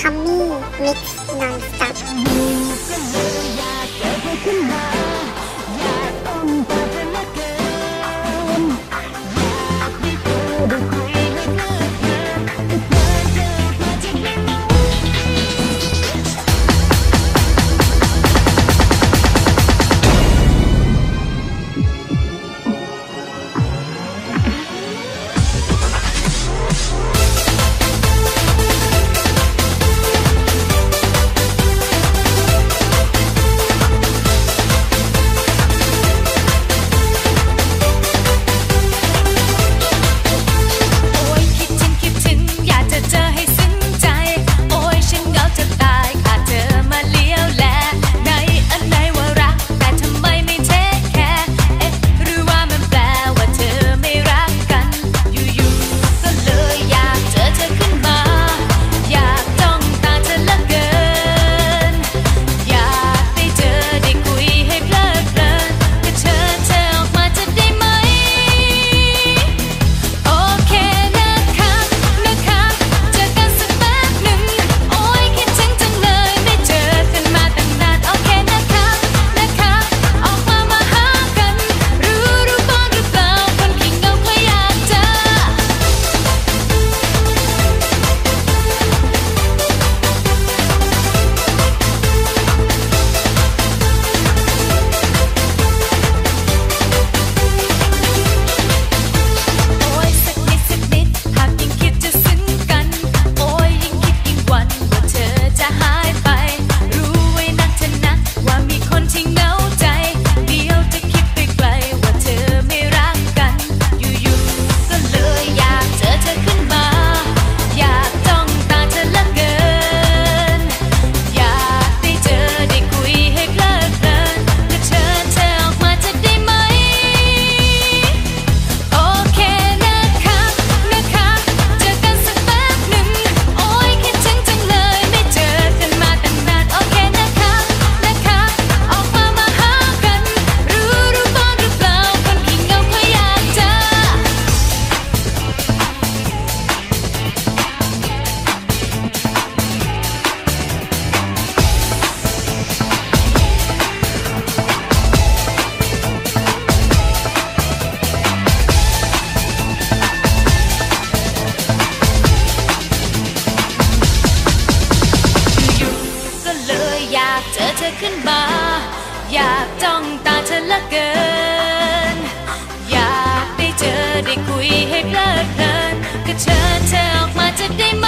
ทัมมี่มิกซ์นอนสตั๊บ อเธอขึ้นมา อยากจ้องตาเธอละเกิน อยากได้เจอได้คุยให้เพลิดเพลินก็เชิญเธอออกมาจะได้ไหม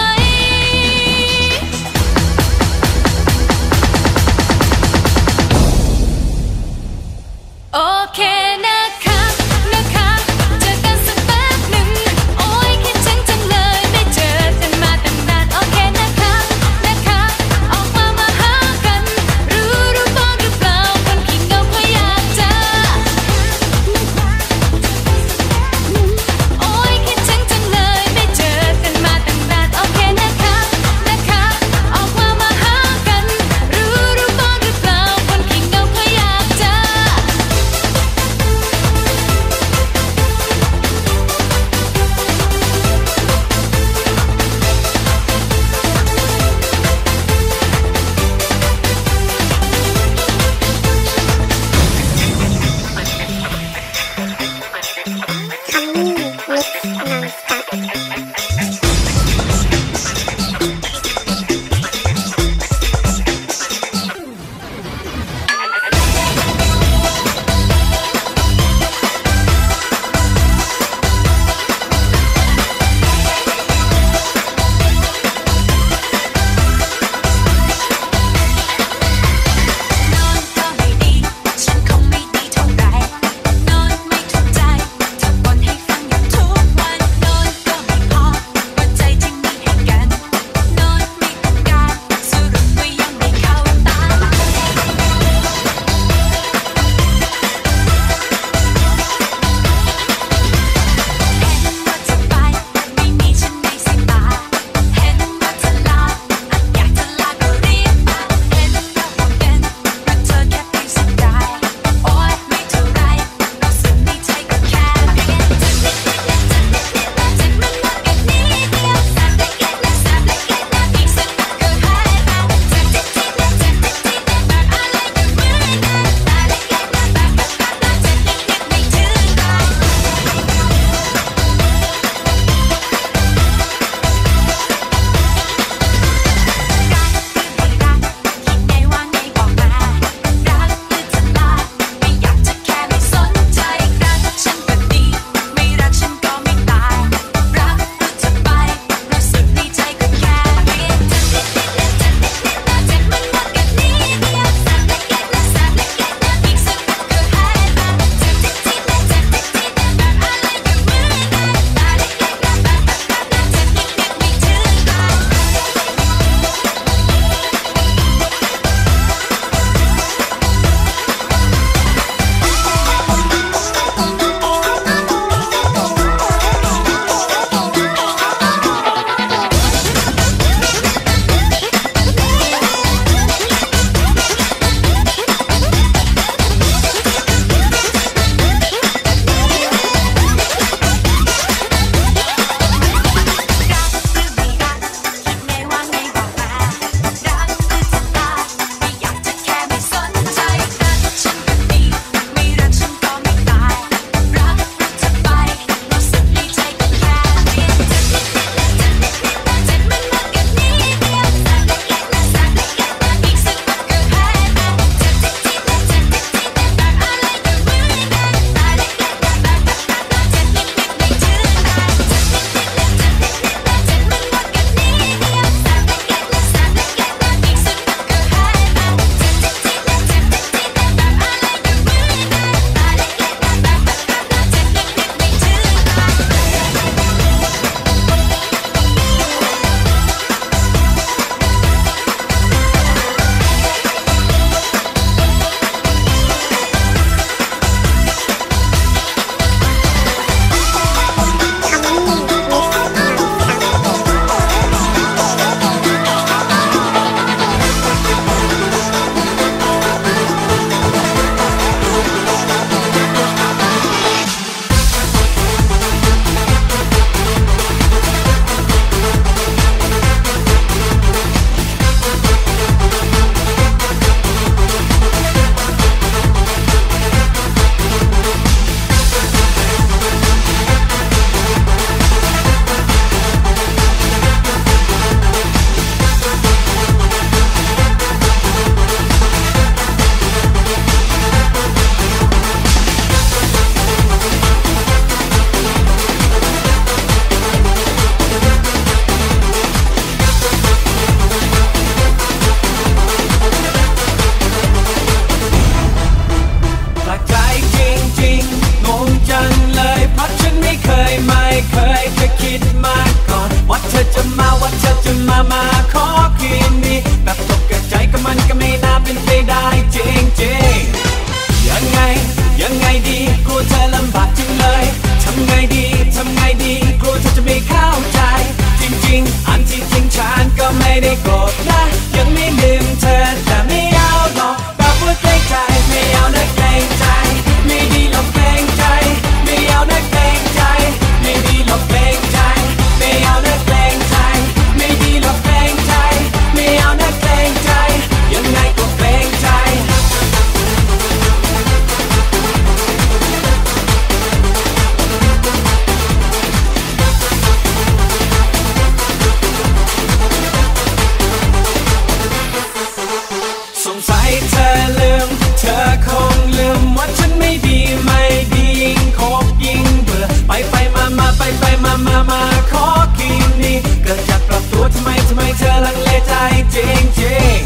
มาขอคืนนี้เกิดจากปรับตัวทำไมทำไมเธอลังเลใจจริงจริง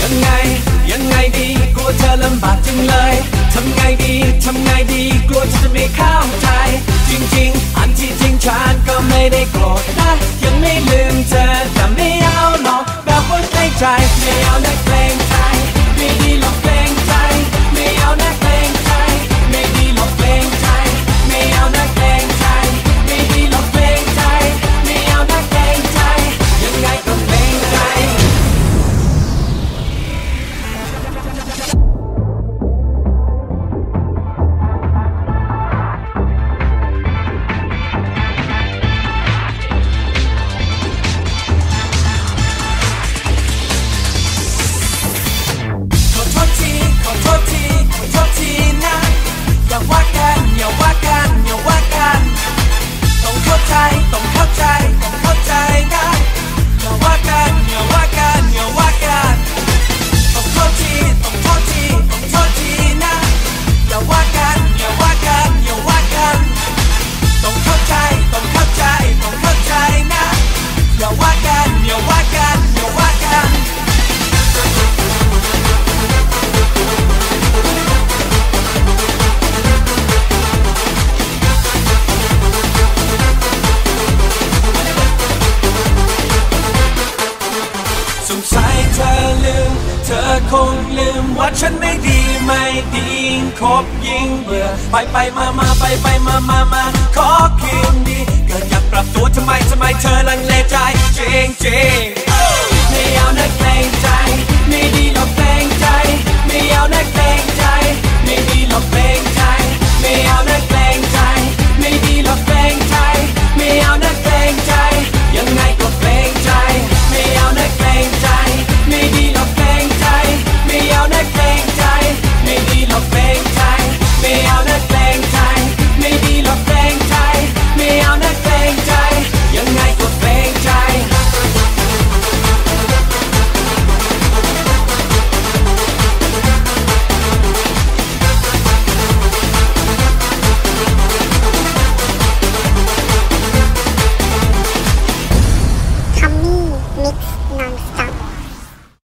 ยังไงยังไงดีกลัวเธอลำบากจังเลยทำไงดีทำไงดีกลัวเธอจะไม่เข้าใจจริงๆ อันที่จริงฉันก็ไม่ได้โกรธนะยังไม่ลืมเธอแต่ไม่เอาหรอกแบบว่าเกรงใจ ธอคงลืมว่าฉันไม่ดีไม่ดีคบยิงเบื่อไปไปมามาไปไปมามามาขอคืนดีเกิดอยากปรับตัวทำไมทำไมเธอลังเลใจจริงจริงไม่เอานักเลรงใจไม่ดี